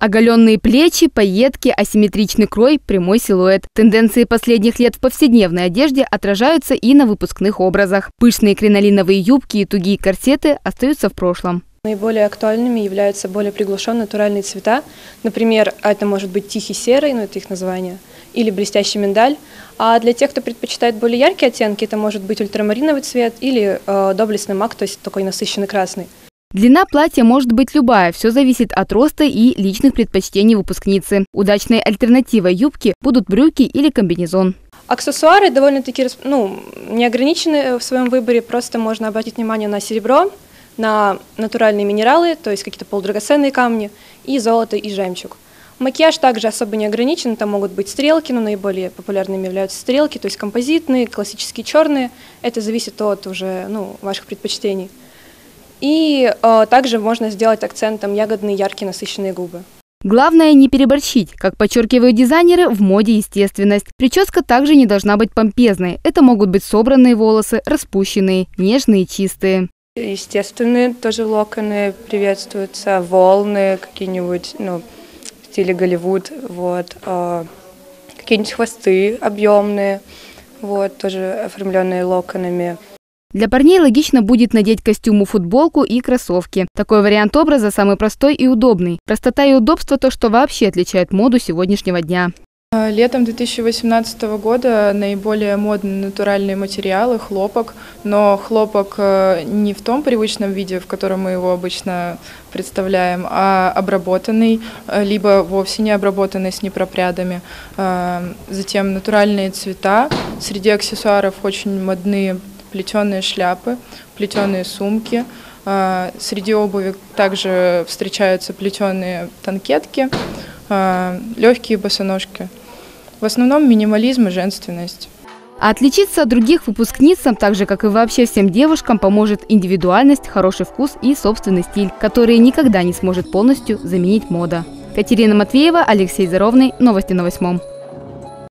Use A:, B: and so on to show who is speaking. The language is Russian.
A: Оголенные плечи, пайетки, асимметричный крой, прямой силуэт. Тенденции последних лет в повседневной одежде отражаются и на выпускных образах. Пышные кринолиновые юбки и тугие корсеты остаются в прошлом.
B: Наиболее актуальными являются более приглушенные натуральные цвета. Например, это может быть тихий серый, ну это их название, или блестящий миндаль. А для тех, кто предпочитает более яркие оттенки, это может быть ультрамариновый цвет или э, доблестный мак, то есть такой насыщенный красный.
A: Длина платья может быть любая, все зависит от роста и личных предпочтений выпускницы. Удачной альтернативой юбки будут брюки или комбинезон.
B: Аксессуары довольно-таки ну, не ограничены в своем выборе, просто можно обратить внимание на серебро, на натуральные минералы, то есть какие-то полудрагоценные камни, и золото, и жемчуг. Макияж также особо не ограничен, там могут быть стрелки, но наиболее популярными являются стрелки, то есть композитные, классические черные. Это зависит от уже ну, ваших предпочтений. И э, также можно сделать акцентом ягодные, яркие, насыщенные губы.
A: Главное не переборщить. Как подчеркивают дизайнеры, в моде естественность. Прическа также не должна быть помпезной. Это могут быть собранные волосы, распущенные, нежные, чистые.
C: Естественные тоже локоны приветствуются, волны какие-нибудь, ну, в стиле Голливуд, вот, э, какие-нибудь хвосты объемные, вот, тоже оформленные локонами.
A: Для парней логично будет надеть костюму, футболку и кроссовки. Такой вариант образа самый простой и удобный. Простота и удобство – то, что вообще отличает моду сегодняшнего дня.
D: А, летом 2018 года наиболее модные натуральные материалы – хлопок, но хлопок э, не в том привычном виде, в котором мы его обычно представляем, а обработанный, э, либо вовсе не обработанный с непропрядами. А, затем натуральные цвета. Среди аксессуаров очень модные плетеные шляпы, плетеные сумки. А, среди обуви также встречаются плетеные танкетки, а, легкие босоножки. В основном минимализм и женственность.
A: А отличиться от других выпускницам, так же, как и вообще всем девушкам, поможет индивидуальность, хороший вкус и собственный стиль, который никогда не сможет полностью заменить мода. Катерина Матвеева, Алексей Заровный. Новости на восьмом.